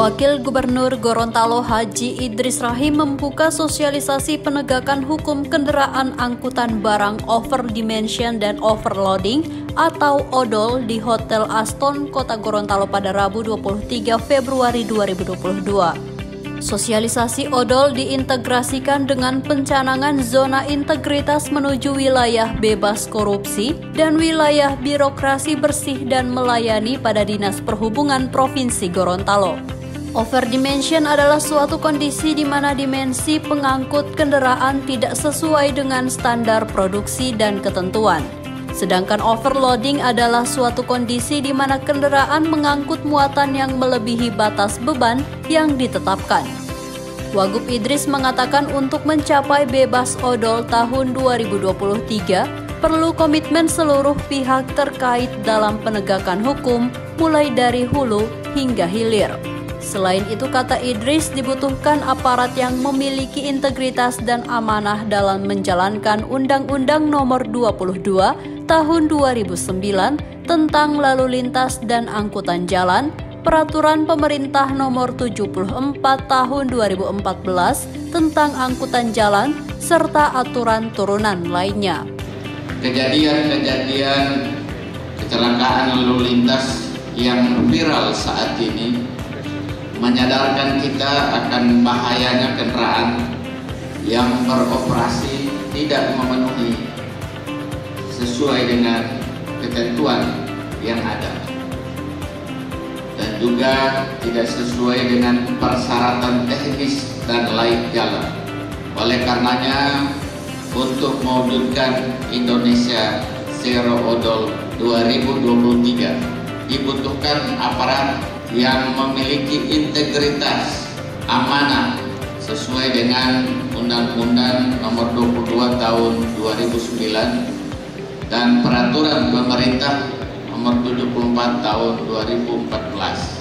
Wakil Gubernur Gorontalo Haji Idris Rahim membuka sosialisasi penegakan hukum kendaraan angkutan barang overdimension dan overloading atau ODOL di Hotel Aston, Kota Gorontalo pada Rabu 23 Februari 2022. Sosialisasi odol diintegrasikan dengan pencanangan zona integritas menuju wilayah bebas korupsi dan wilayah birokrasi bersih dan melayani pada Dinas Perhubungan Provinsi Gorontalo. Overdimension adalah suatu kondisi di mana dimensi pengangkut kendaraan tidak sesuai dengan standar produksi dan ketentuan. Sedangkan overloading adalah suatu kondisi di mana kendaraan mengangkut muatan yang melebihi batas beban yang ditetapkan. Wagub Idris mengatakan untuk mencapai bebas odol tahun 2023 perlu komitmen seluruh pihak terkait dalam penegakan hukum mulai dari hulu hingga hilir. Selain itu kata Idris dibutuhkan aparat yang memiliki integritas dan amanah dalam menjalankan Undang-Undang Nomor 22 Tahun 2009 tentang lalu lintas dan angkutan jalan, Peraturan Pemerintah Nomor 74 Tahun 2014 tentang angkutan jalan serta aturan turunan lainnya. Kejadian-kejadian kecelakaan lalu lintas yang viral saat ini menyadarkan kita akan bahayanya kendaraan yang beroperasi tidak memenuhi sesuai dengan ketentuan yang ada dan juga tidak sesuai dengan persyaratan teknis dan laik jalan. Oleh karenanya, untuk mewujudkan Indonesia Zero Odol 2023 dibutuhkan aparat yang memiliki integritas, amanah, sesuai dengan Undang-Undang Nomor 22 Tahun 2009 dan Peraturan Pemerintah Nomor 74 Tahun 2014.